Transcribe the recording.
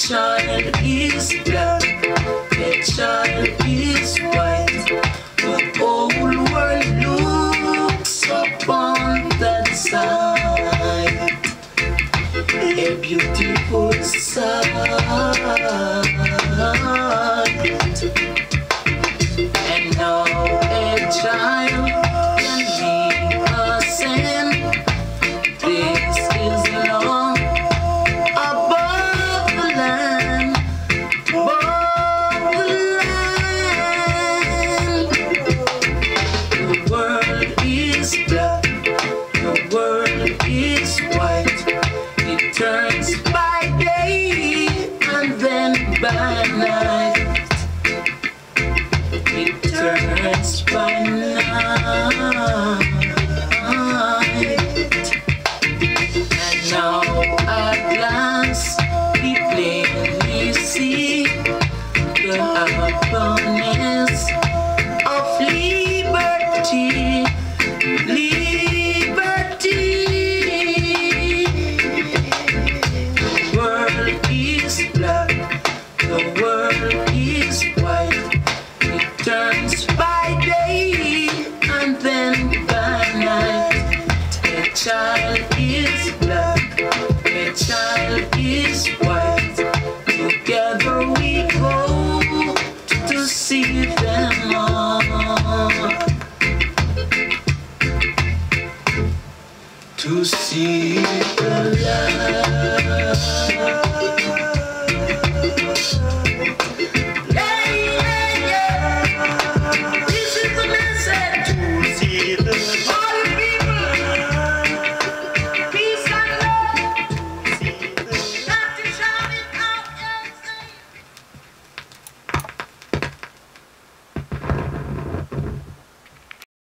child is black, a child is white. The whole world looks upon that side. A beautiful sight. By night. It turns by night. And now at we plainly see the is white. Together we go to see them all. To see the light.